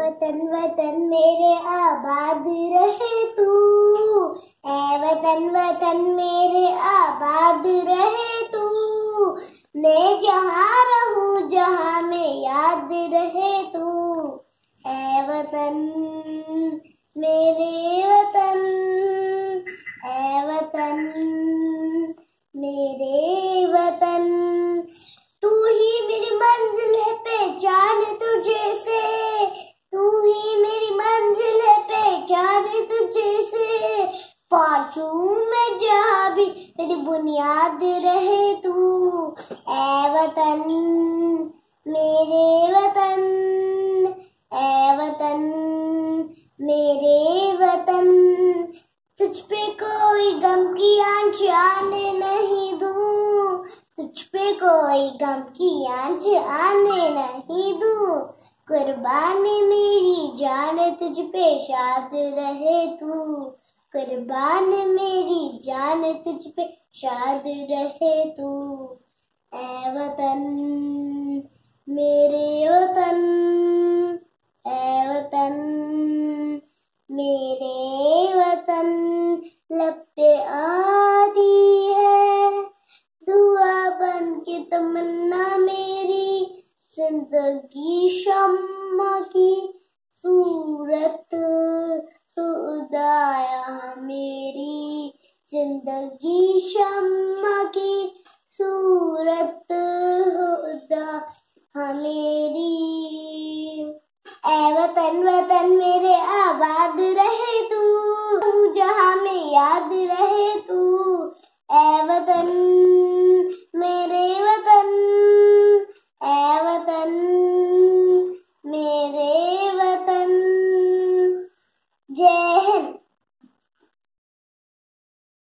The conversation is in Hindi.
वतन वतन मेरे आबाद रहे तू। ऐ वतन वतन मेरे आबाद रहे तू। मैं जहाँ रहूँ, जहाँ में याद रहे तू। ए वतन, मेरे वतन। ऐ वतन, मेरे पहुंचू मैं जहाँ भी मेरी बुनियाद रहे तू। ए वतन, मेरे वतन, ऐ वतन, मेरे वतन। तुझ पे कोई गम की आँच आने नहीं दूँ। तुझ पे कोई गम की आँच आने नहीं दूँ। कुर्बान मेरी जान तुझ पे शाद रहे तू। कुर्बान मेरी जान तुझ पे शाद रहे तू। ए वतन, मेरे वतन, ऐ वतन, मेरे वतन लगते आदि है। दुआ बन के तमन्ना मेरी, ज़िंदगी शम्मा की सूरत खुदाया मेरी ज़िंदगी शम्मा की सूरत खुदा मेरी। ऐ वतन वतन मेरे आबाद रहे तू, जहाँ में याद रहे तू। ए वतन, मेरे वतन ए वतन, मेरे वतन। जय